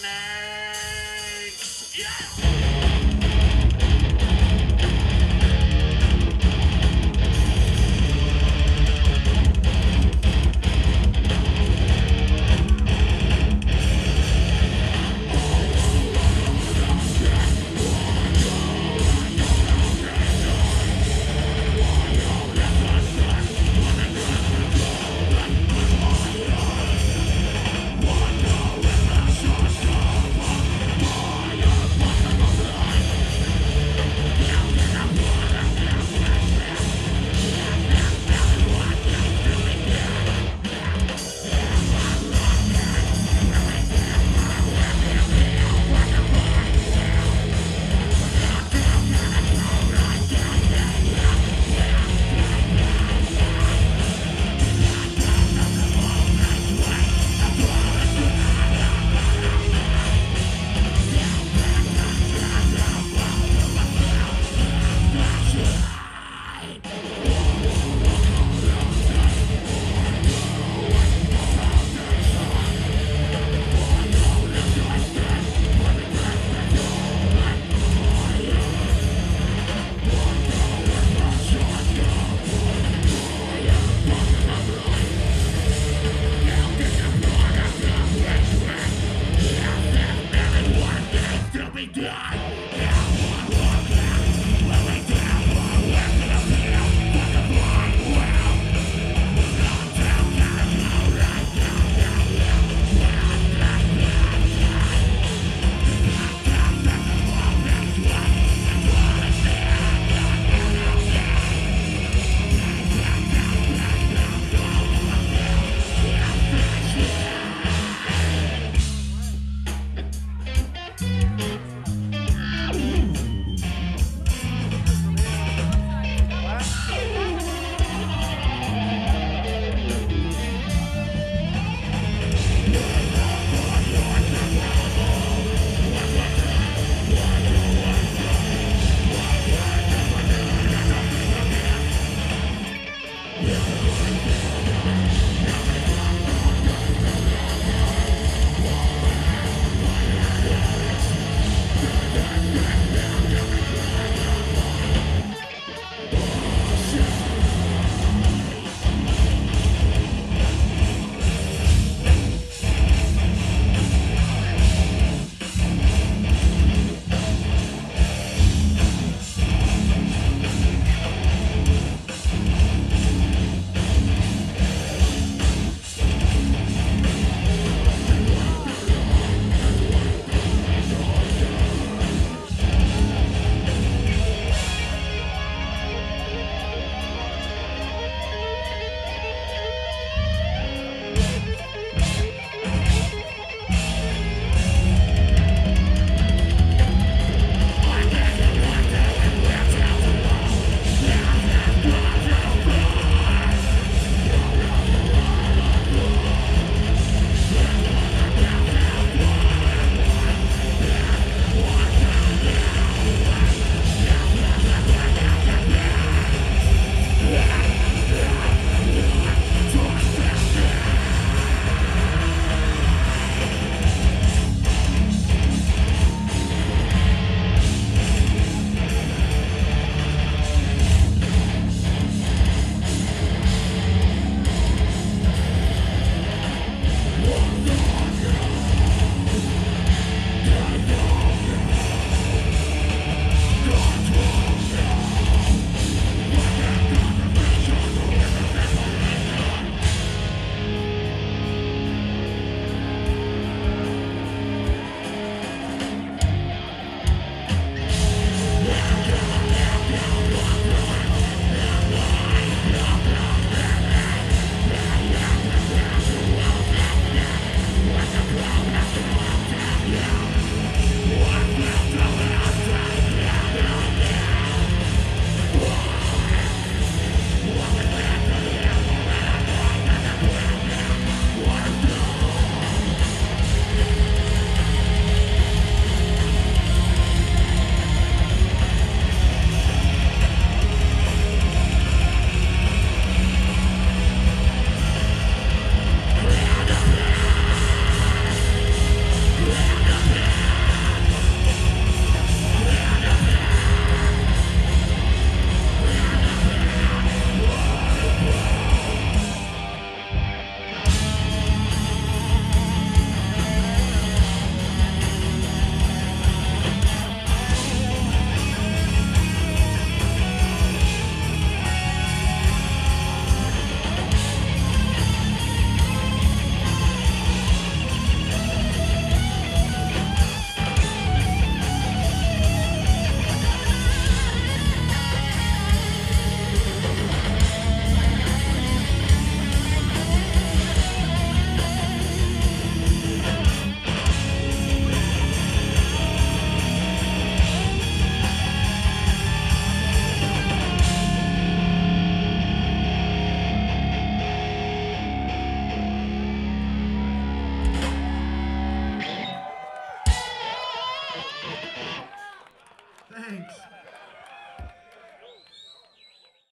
snake. Yeah.